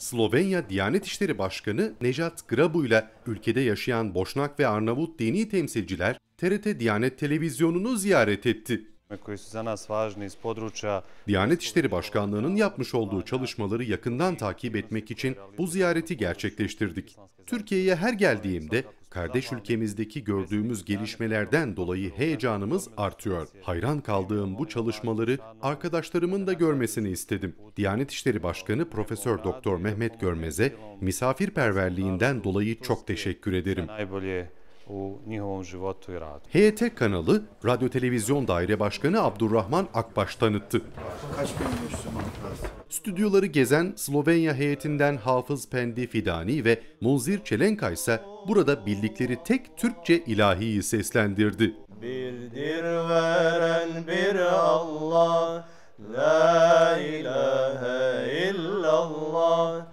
Slovenya Diyanet İşleri Başkanı Nejat Grabu ile ülkede yaşayan Boşnak ve Arnavut dini temsilciler TRT Diyanet Televizyonu'nu ziyaret etti. Diyanet İşleri Başkanlığı'nın yapmış olduğu çalışmaları yakından takip etmek için bu ziyareti gerçekleştirdik. Türkiye'ye her geldiğimde kardeş ülkemizdeki gördüğümüz gelişmelerden dolayı heyecanımız artıyor. Hayran kaldığım bu çalışmaları arkadaşlarımın da görmesini istedim. Diyanet İşleri Başkanı Profesör Doktor Mehmet Görmez'e misafirperverliğinden dolayı çok teşekkür ederim. U njihovom životu i radu. HYT kanalı Radyo Televizyon Daire Başkanı Abdurrahman Akbaş tanıttı. Kaç bin Müslüman lazım? Stüdyoları gezen Slovenya heyetinden Hafız Pendi Fidani ve Munzir Çelenka ise burada bildikleri tek Türkçe ilahiyi seslendirdi. Birdir veren bir Allah La ilahe illallah